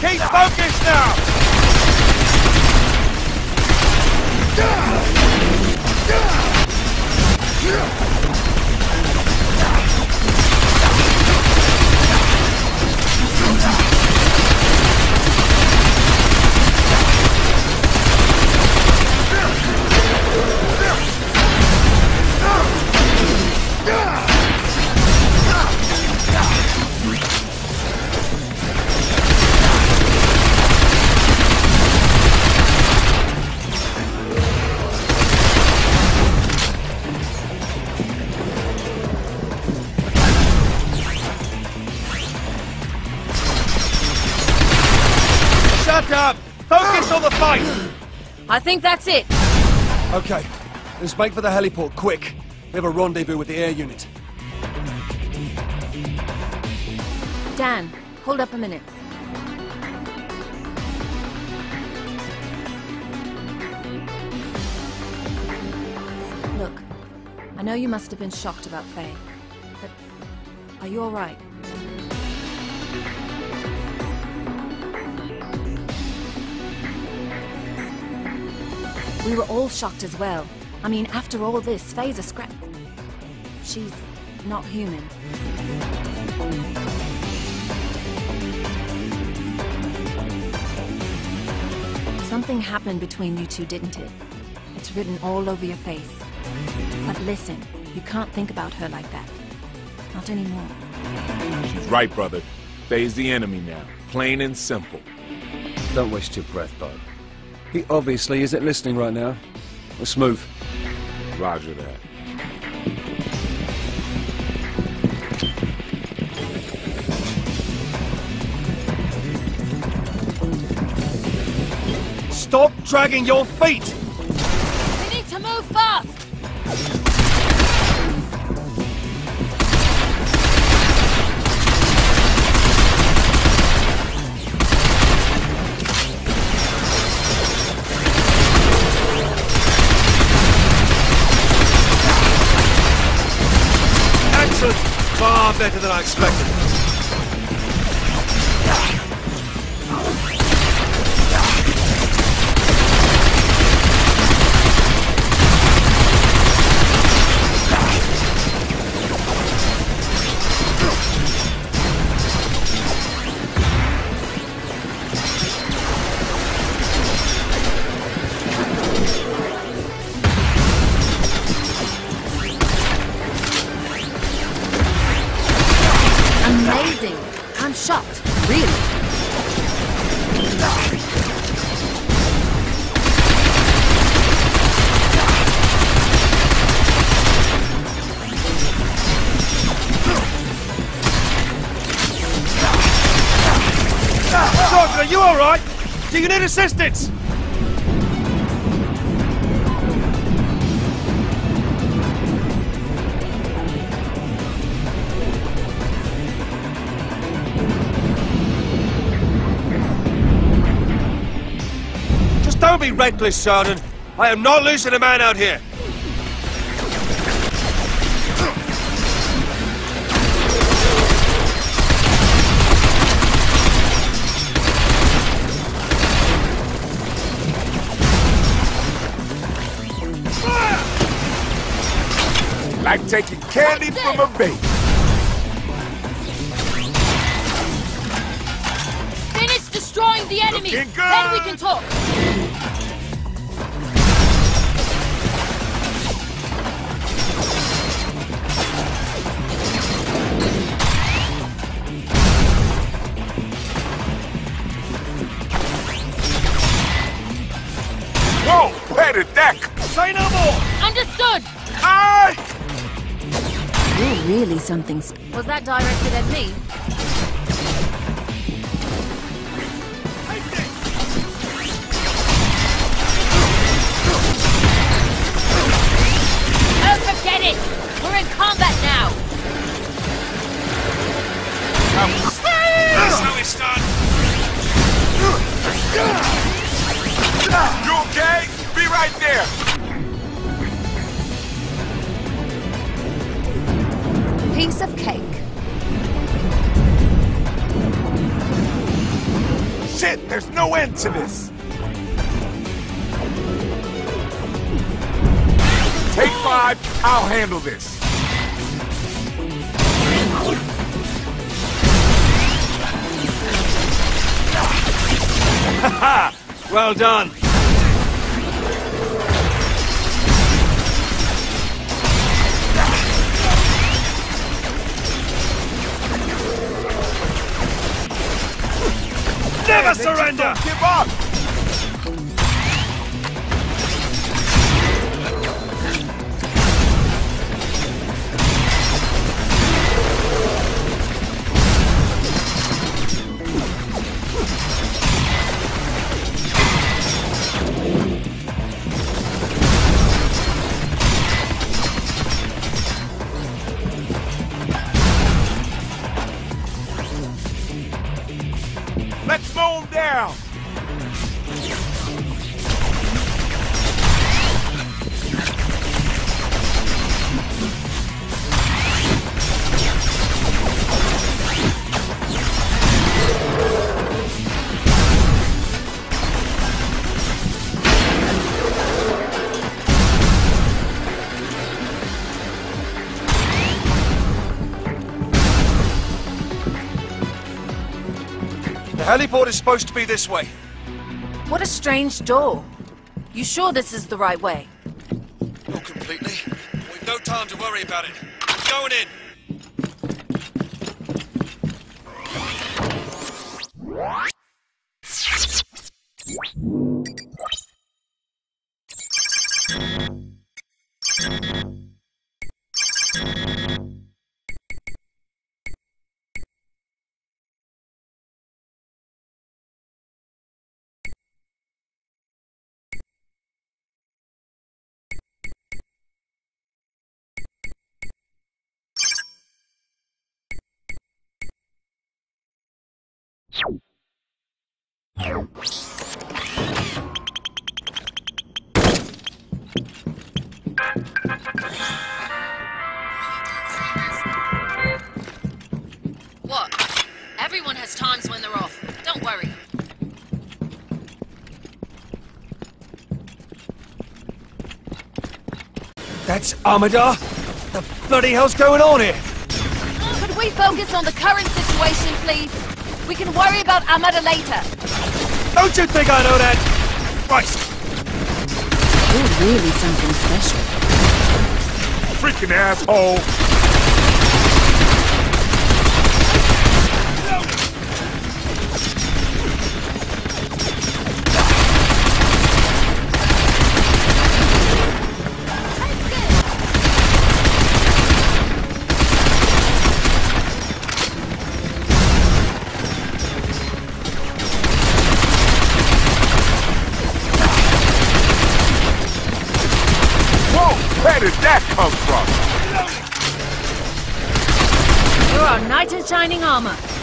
Keep focused now! Shut Focus on the fight! I think that's it. Okay, let's make for the heliport, quick. We have a rendezvous with the air unit. Dan, hold up a minute. Look, I know you must have been shocked about Faye, but are you alright? We were all shocked as well. I mean, after all this, Faye's a scrap. She's not human. Something happened between you two, didn't it? It's written all over your face. But listen, you can't think about her like that. Not anymore. She's right, brother. Faye's the enemy now. Plain and simple. Don't waste your breath, Bo. He obviously isn't listening right now. Let's move. Roger that. Stop dragging your feet! Better than I expected. Do you need assistance? Just don't be reckless, Sergeant. I am not losing a man out here. Candy from a baby. Finish destroying the enemy! Then we can talk! Whoa! Where the deck? Say no more! Understood! I... You're really something sp- Was that directed at me? Oh, forget it! We're in combat now! That's how it's done! You okay? Be right there. Piece of cake. Shit, there's no end to this! Take five, I'll handle this. Well done. Surrender! Give up! Let's him down! Heliport is supposed to be this way. What a strange door. You sure this is the right way? Not completely. We've no time to worry about it. Going in. What? Everyone has times when they're off. Don't worry. That's Amada? The bloody hell's going on here? Could we focus on the current situation, please? We can worry about Amada later. Don't you think I know that? Christ! You're really something special. Freaking asshole! Shining armor.